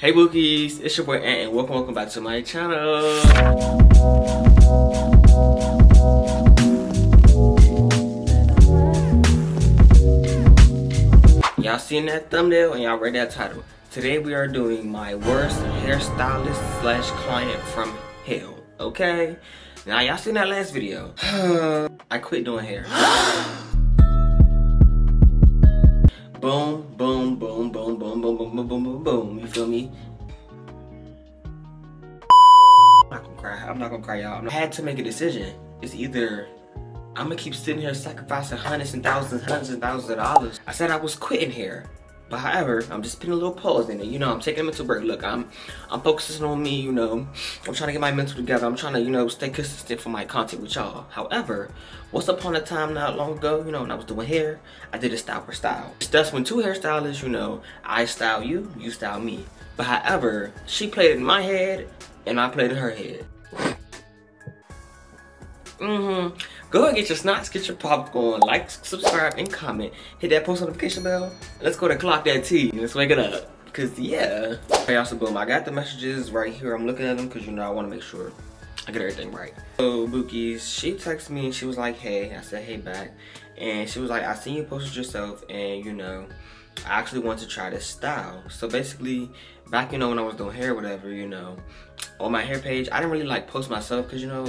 Hey Bookies, it's your boy Ant and welcome, welcome back to my channel. Y'all seen that thumbnail and y'all read that title. Today we are doing my worst hairstylist slash client from hell, okay? Now y'all seen that last video. I quit doing hair. boom, boom, boom, boom, boom, boom, boom, boom, boom, boom, boom. Feel me? I'm not gonna cry. I'm not gonna cry, y'all. I had to make a decision. It's either I'm gonna keep sitting here sacrificing hundreds and thousands, hundreds and thousands of dollars. I said I was quitting here. But however, I'm just putting a little pause in it. You know, I'm taking a mental break. Look, I'm I'm focusing on me, you know. I'm trying to get my mental together. I'm trying to, you know, stay consistent for my content with y'all. However, once upon a time not long ago, you know, when I was doing hair, I did a style for style. That's when two hairstylists, you know, I style you, you style me. But however, she played in my head and I played in her head. Mm-hmm. Go ahead, get your snacks, get your popcorn, like, subscribe, and comment. Hit that post notification bell. Let's go to clock that tea. Let's wake it up. Cause yeah. Hey, also boom, I got the messages right here. I'm looking at them because you know I want to make sure I get everything right. So Bookies, she texted me and she was like, hey. I said, hey back. And she was like, I seen you posted yourself and you know, I actually want to try this style. So basically, back you know when I was doing hair whatever, you know, on my hair page, I didn't really like post myself because you know,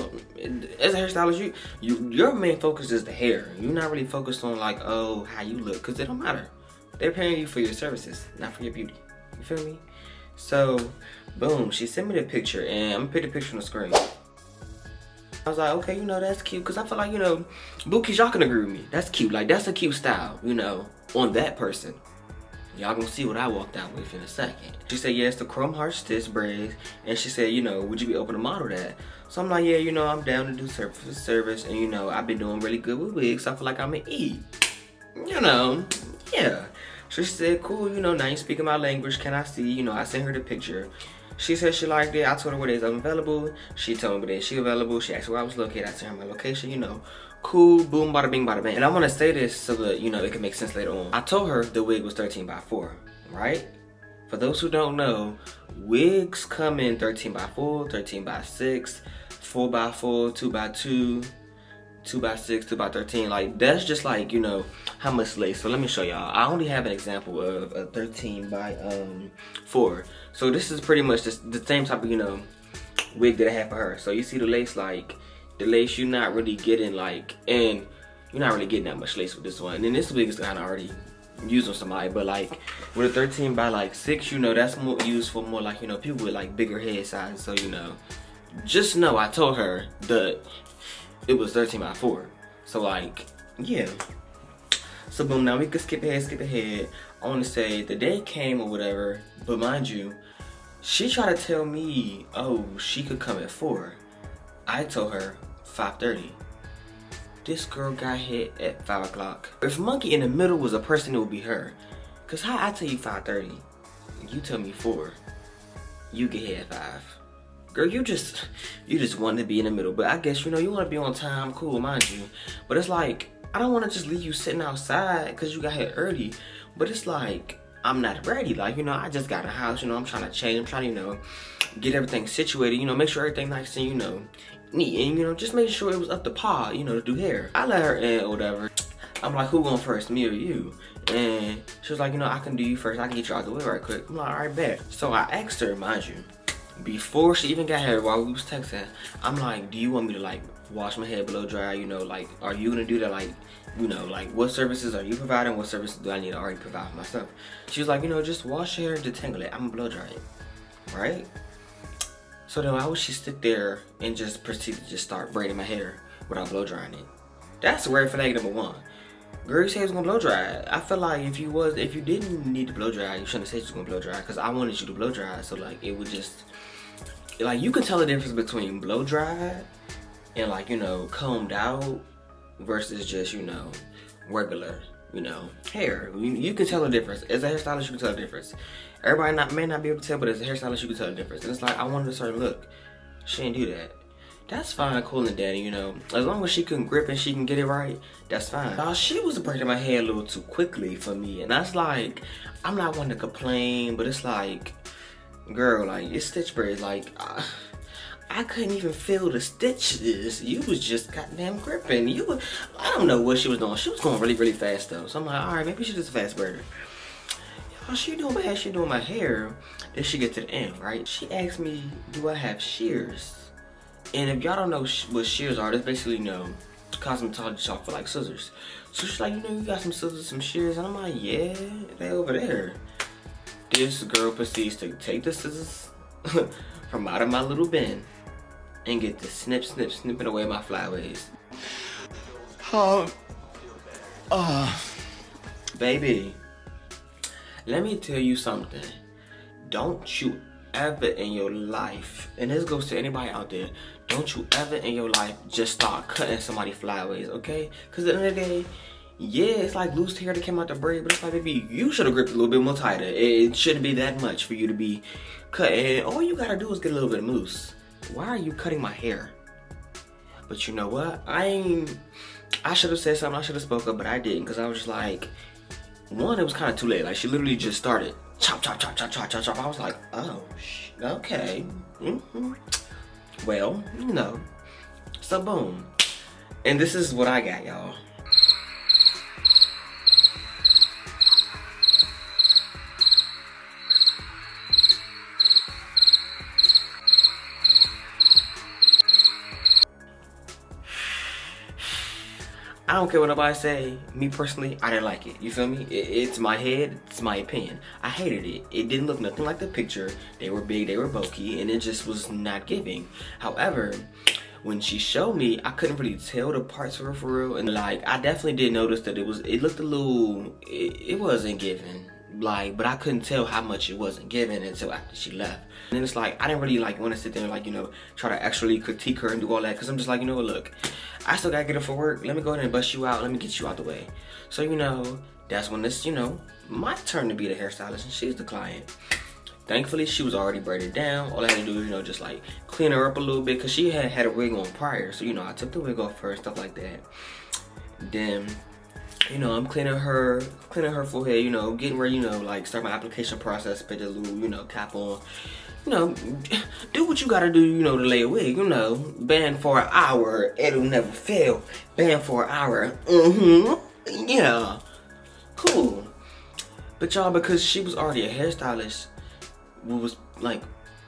as a hairstylist, you, you your main focus is the hair. You're not really focused on like, oh, how you look, because it don't matter. They're paying you for your services, not for your beauty. You feel me? So, boom, she sent me the picture, and I'm gonna put the picture on the screen. I was like, okay, you know, that's cute, because I feel like, you know, Bookies, y'all can agree with me. That's cute. Like, that's a cute style, you know, on that person. Y'all gonna see what I walked out with in a second. She said, yes, the chrome heart stitch braids. And she said, you know, would you be open to model that? So I'm like, yeah, you know, I'm down to do service service. And, you know, I've been doing really good with wigs. So I feel like I'm an E. You know, yeah. So she said, cool, you know, now you speaking my language. Can I see? You know, I sent her the picture. She said she liked it. I told her what days I'm available. She told me that she available. She asked where I was located. I sent her my location, you know. Cool, boom, bada bing, bada bang. And I want to say this so that, you know, it can make sense later on. I told her the wig was 13 by 4, right? For those who don't know, wigs come in 13 by 4, 13 by 6, 4 by 4, 2 by 2, 2 by 6, 2 by 13. Like, that's just like, you know, how much lace. So let me show y'all. I only have an example of a 13 by um 4. So this is pretty much just the same type of, you know, wig that I have for her. So you see the lace, like, the lace you're not really getting like and you're not really getting that much lace with this one. And then this wig is kind of already used on somebody but like with a 13 by like 6 you know that's more used for more like you know people with like bigger head size. So you know just know I told her that it was 13 by 4 so like yeah. So boom now we could skip ahead skip ahead. I want to say the day came or whatever but mind you she tried to tell me oh she could come at 4 I told her 5.30. This girl got hit at 5 o'clock. If Monkey in the middle was a person, it would be her. Cause how I tell you 5.30, you tell me 4, you get hit at 5. Girl, you just, you just want to be in the middle. But I guess, you know, you want to be on time, cool, mind you. But it's like, I don't want to just leave you sitting outside because you got here early. But it's like, I'm not ready. Like, you know, I just got a house, you know, I'm trying to change. I'm trying to, you know, get everything situated, you know, make sure everything nice and, you know, And, you know, just make sure it was up to par, you know, to do hair. I let her in whatever. I'm like, who going first, me or you? And she was like, you know, I can do you first. I can get you out the way right quick. I'm like, all right, bet. So I asked her, mind you, before she even got here while we was texting, I'm like, do you want me to like wash my hair blow dry? You know, like, are you gonna do that? Like, you know, like what services are you providing? What services do I need to already provide for myself? She was like, you know, just wash your hair, detangle it. I'm gonna blow dry it, right? So then why would she sit there and just proceed to just start braiding my hair without blow drying it? That's red flag number one. Girl, you said was gonna blow dry. I feel like if you was, if you didn't need to blow dry, you shouldn't have said gonna blow dry. Cause I wanted you to blow dry, so like it would just, like you can tell the difference between blow dry and like you know combed out versus just you know regular you know hair. You, you can tell the difference. As a hairstylist, you can tell the difference. Everybody not may not be able to tell, but as a hairstylist, you can tell the difference. And it's like I wanted a certain look. She didn't do that. That's fine, cool and daddy, you know. As long as she can grip and she can get it right, that's fine. Now, she was breaking my hair a little too quickly for me. And that's like, I'm not one to complain, but it's like, girl, like your stitch braids, like I, I couldn't even feel the stitches. You was just goddamn gripping. You, was, I don't know what she was doing. She was going really, really fast though. So I'm like, all right, maybe she's just a fast braider. Y'all, she doing bad. She doing my hair. Then she get to the end, right? She asked me, do I have shears? And if y'all don't know what shears are, that's basically you know cosmetology shop for like scissors. So she's like, you know, you got some scissors, some shears, and I'm like, yeah, they over there. This girl proceeds to take the scissors from out of my little bin and get the snip, snip, snipping away my flyaways. Um, uh, baby, let me tell you something. Don't you ever in your life, and this goes to anybody out there, don't you ever in your life just start cutting somebody flyaways, okay? Because at the end of the day, yeah, it's like loose hair that came out the braid, but it's like maybe you should have gripped a little bit more tighter. It shouldn't be that much for you to be cutting. All you gotta do is get a little bit of loose. Why are you cutting my hair? But you know what? I ain't. I should have said something. I should have spoke up, but I didn't because I was just like, one, it was kind of too late. Like she literally just started chop, chop, chop, chop, chop, chop, chop. I was like, oh, okay. Mm -hmm. Well, you know. So boom. And this is what I got, y'all. I don't care what nobody say. Me personally, I didn't like it. You feel me? It, it's my head. It's my opinion. I hated it. It didn't look nothing like the picture. They were big. They were bulky, and it just was not giving. However, when she showed me, I couldn't really tell the parts were for real. And like, I definitely did notice that it was. It looked a little. It, it wasn't giving like but i couldn't tell how much it wasn't given until after she left. And then it's like i didn't really like want to sit there and like you know try to actually critique her and do all that because i'm just like you know what look i still gotta get up for work. Let me go ahead and bust you out. Let me get you out the way. So you know that's when it's you know my turn to be the hairstylist and she's the client. Thankfully she was already braided down. All i had to do was you know just like clean her up a little bit because she had had a wig on prior. So you know i took the wig off her and stuff like that. Then you know, I'm cleaning her, cleaning her forehead, you know, getting ready, you know, like start my application process, put a little, you know, cap on. You know, do what you gotta do, you know, to lay a wig, you know. Band for an hour, it'll never fail. Band for an hour, mm-hmm, yeah, cool. But y'all, because she was already a hairstylist, was like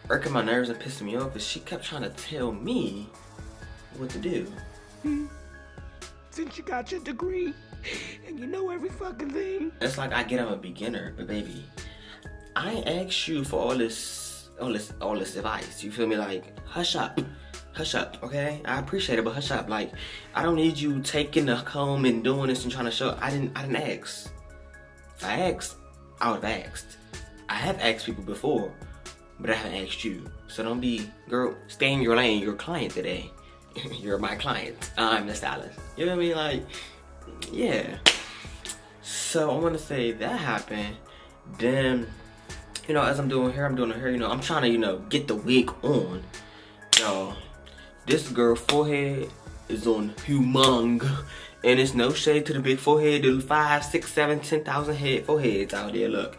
irking my nerves and pissing me off is she kept trying to tell me what to do. Hmm. Since you got your degree, and you know every fucking thing. It's like I get I'm a beginner, but baby, I asked you for all this, all this, all this advice. You feel me? Like, hush up, hush up, okay? I appreciate it, but hush up. Like, I don't need you taking the comb and doing this and trying to show. I didn't, I didn't ask. If I asked, I would have asked. I have asked people before, but I haven't asked you. So don't be, girl, stay in your lane. You're a client today. You're my client. I'm the stylist. You know what I mean? Like, yeah. So I want to say that happened. Then, you know, as I'm doing hair, I'm doing hair, you know, I'm trying to, you know, get the wig on. Yo, this girl forehead is on humong. And it's no shade to the big forehead, the five, six, seven, ten thousand head foreheads out there. Look,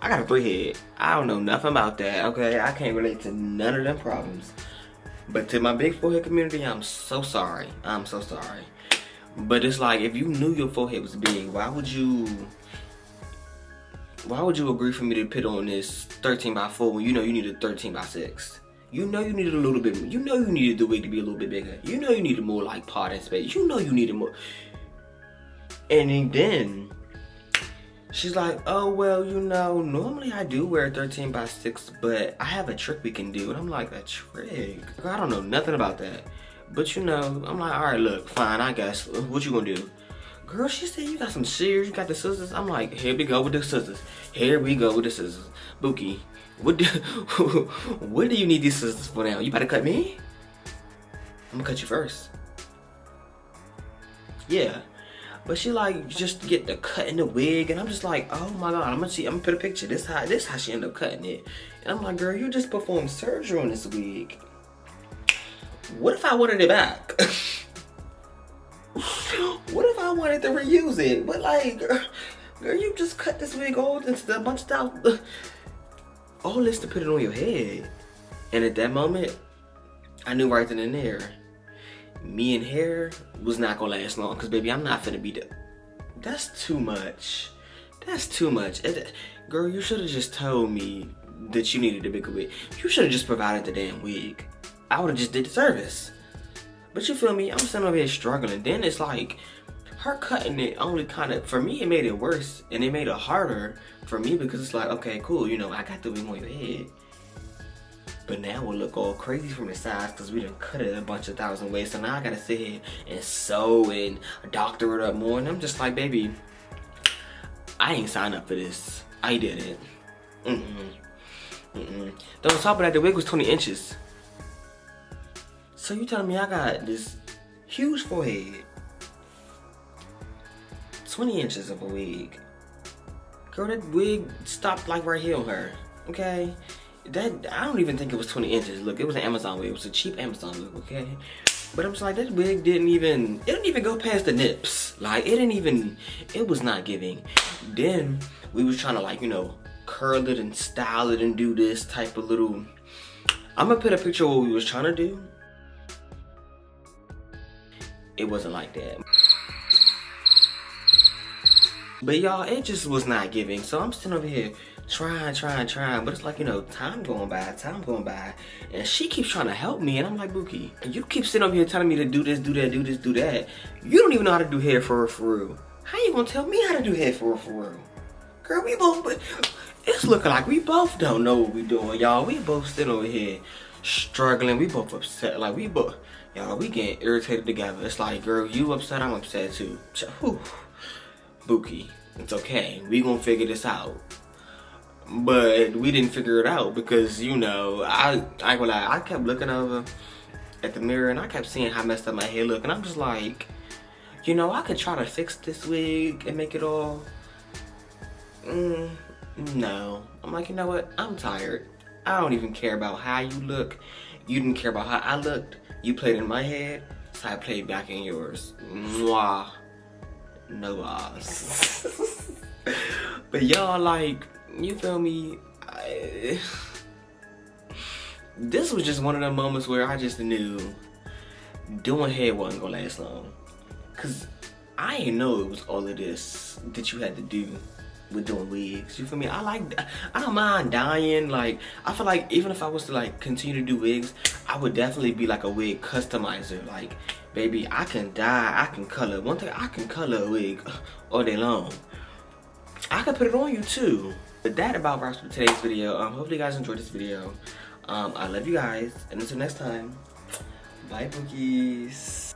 I got a three head. I don't know nothing about that, okay? I can't relate to none of them problems. But to my big forehead community, I'm so sorry. I'm so sorry. But it's like if you knew your forehead was big, why would you why would you agree for me to put on this 13 by 4 when you know you needed 13 by 6? You know you needed a little bit you know you needed the wig to be a little bit bigger. You know you needed more like part and space. You know you needed more. And then she's like, oh well, you know, normally I do wear 13 by 6, but I have a trick we can do. And I'm like, a trick? Girl, I don't know nothing about that. But you know, I'm like, all right, look, fine, I guess. What you gonna do? Girl, she said you got some shears, you got the scissors. I'm like, here we go with the scissors. Here we go with the scissors. Bookie, what do, what do you need these scissors for now? You to cut me? I'm gonna cut you first. Yeah. But she like just get the cut in the wig and I'm just like, oh my god, I'm gonna see I'm gonna put a picture. This how this how she ended up cutting it. And I'm like, girl, you just performed surgery on this wig. What if I wanted it back? what if I wanted to reuse it? But like, girl, girl you just cut this wig off into a bunch of stuff. all this to put it on your head. And at that moment, I knew right then and there, me and hair was not gonna last long. Cause baby, I'm not finna be the. That's too much. That's too much. It, girl, you should have just told me that you needed a bigger wig. You should have just provided the damn wig. I would have just did the service. But you feel me? I'm sitting over here struggling. Then it's like her cutting it only kind of for me it made it worse and it made it harder for me because it's like okay cool you know I got the wig on your head but now we'll look all crazy from the sides because we done cut it a bunch of thousand ways. So now I gotta sit here and sew and doctor it up more. And I'm just like, baby, I ain't signed up for this. I did it. Mm -mm. Mm -mm. Then on top of that, the wig was 20 inches. So you telling me I got this huge forehead, 20 inches of a wig. Girl, that wig stopped like right here on her, okay? That I don't even think it was 20 inches. Look, it was an Amazon wig. It was a cheap Amazon wig, okay? But I'm just like, that wig didn't even, it didn't even go past the nips. Like, it didn't even, it was not giving. Then, we was trying to like, you know, curl it and style it and do this type of little, I'm gonna put a picture of what we was trying to do. It wasn't like that. But y'all, it just was not giving. So I'm sitting over here trying, trying, trying. But it's like, you know, time going by, time going by. And she keeps trying to help me. And I'm like, Bookie, you keep sitting over here telling me to do this, do that, do this, do that. You don't even know how to do hair for real, for real. How you gonna tell me how to do hair for real, for real? Girl, we both, it's looking like we both don't know what we doing, y'all. We both sitting over here struggling. We both upset. Like, we both, y'all, we getting irritated together. It's like, girl, you upset, I'm upset too. Whew. Bookie, it's okay. We gonna figure this out but we didn't figure it out because you know I I gonna lie, I kept looking over at the mirror and I kept seeing how messed up my hair looked. And I'm just like you know I could try to fix this wig and make it all mm, no. I'm like you know what? I'm tired. I don't even care about how you look. You didn't care about how I looked. You played in my head so I played back in yours. Mwah. no boss. But y'all like you feel me? I, this was just one of the moments where I just knew doing hair wasn't gonna last long. Cause I didn't know it was all of this that you had to do with doing wigs. You feel me? I like, I don't mind dying. Like, I feel like even if I was to like continue to do wigs, I would definitely be like a wig customizer. Like, baby, I can dye, I can color. One thing, I can color a wig all day long. I can put it on you too. But that about wraps up today's video. Um, hopefully you guys enjoyed this video. Um, I love you guys. And until next time, bye bookies.